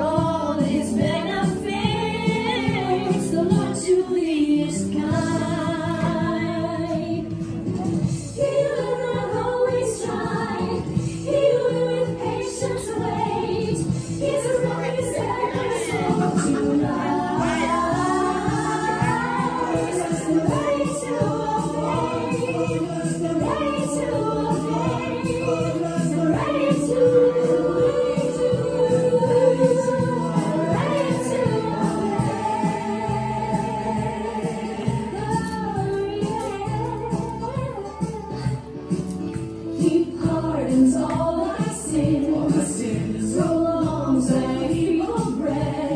all these benefits, the Lord to the sky. Pardons all my sins. All my sins. Roll along, sweaty bread.